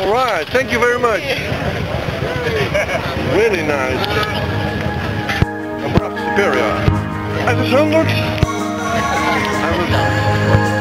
All right, thank you very much. Really nice. I'm superior. As a hundred, I